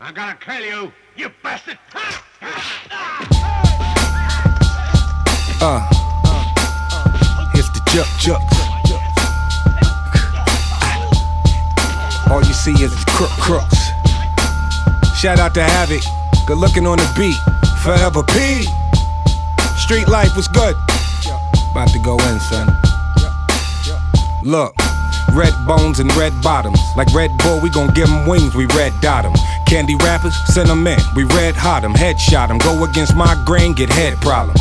I gotta kill you, you bastard! Uh, here's the juk juk. All you see is crook crooks. Shout out to Havoc, good looking on the beat. Forever P. Street life was good. About to go in, son. Look. Red bones and red bottoms. Like Red Bull, we gon' give 'em wings, we red dot 'em. Candy rappers, send 'em in, we red hot 'em. Headshot 'em, go against my grain, get head problems.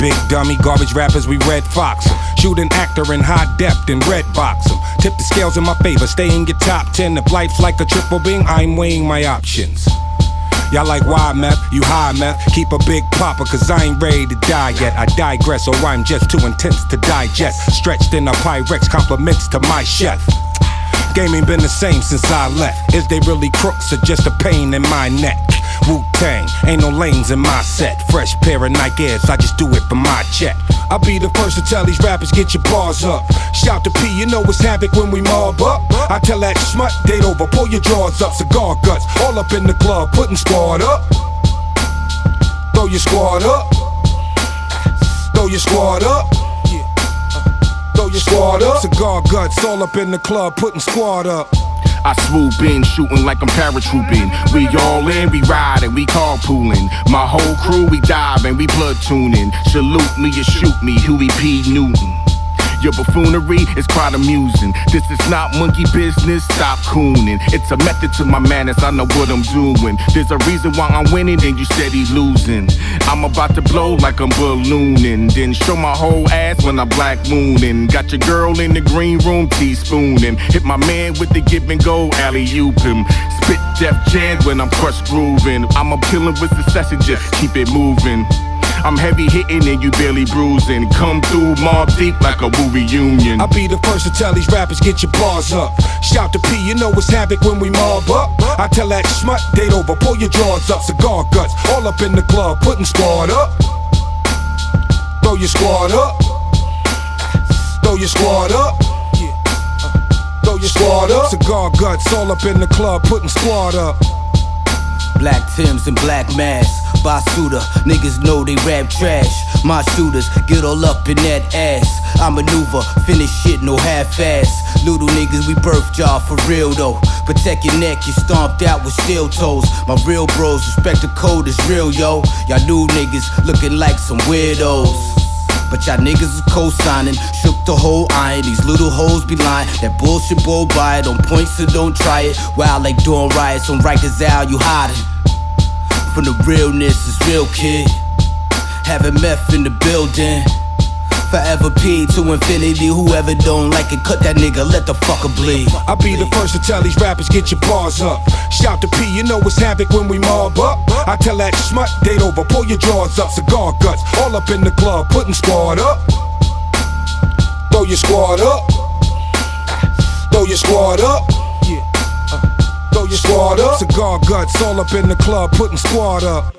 Big dummy garbage rappers, we red fox 'em. Shoot an actor in high depth and red box 'em. Tip the scales in my favor, stay in your top 10. If life's like a triple beam, I'm weighing my options. Y'all like why meth, you high meth. Keep a big popper, cause I ain't ready to die yet. I digress, or I'm just too intense to digest. Stretched in a Pyrex, compliments to my chef. Game ain't been the same since I left. Is they really crooks or just a pain in my neck? Wu Tang, ain't no lanes in my set. Fresh pair of Nike Airs, I just do it for my check. I'll be the first to tell these rappers, get your bars up. Shout to P, you know it's havoc when we mob up. I tell that smut, date over, pull your drawers up, cigar guts, all up in the club, putting squad up. Throw your squad up. Throw your squad up. Throw your squad up. Cigar guts, all up in the club, putting squad up. I swoop in, shooting like I'm paratrooping. We all in, we riding, we carpooling. My whole crew, we diving, we blood platooning. Salute me or shoot me, Huey P. Newton. Your buffoonery is quite amusing. This is not monkey business, stop cooning. It's a method to my madness, I know what I'm doing. There's a reason why I'm winning and you steady losing. I'm about to blow like I'm ballooning. Then show my whole ass when I'm black mooning. Got your girl in the green room teaspooning. Hit my man with the give and go alley oop him. Spit Def Jam when I'm crushed grooving. I'm a killing with succession, just keep it moving. I'm heavy hitting and you barely bruising. Come through Mobb Deep like a Wu reunion. I'll be the first to tell these rappers, get your bars up. Shout to P, you know it's havoc when we mob up. I tell that smut, date over, pull your drawers up, cigar guts, all up in the club, putting squad up. Throw your squad up. Throw your squad up. Throw your squad up. Cigar guts, all up in the club, putting squad up. Black Tims and black masks. Basuda, niggas know they rap trash. My shooters get all up in that ass. I maneuver, finish shit, no half ass. Little niggas, we birth y'all for real though. Protect your neck, you stomped out with steel toes. My real bros respect the code is real, yo. Y'all new niggas looking like some weirdos. But y'all niggas is co-signing, shook the whole iron. These little hoes be lying. That bullshit blow by it, on point, so don't try it. Wild like doing riots on Rikers Isle, you hiding. From the realness is real, kid. Having meth in the building. Forever P to infinity. Whoever don't like it, cut that nigga, let the fucker bleed. I'll be the first to tell these rappers, get your bars up. Shout to P, you know it's havoc when we mob up. I tell that smut, date over, pull your drawers up, cigar guts, all up in the club, putting squad up. Throw your squad up. Throw your squad up. Up. Cigar guts, all up in the club, putting squad up.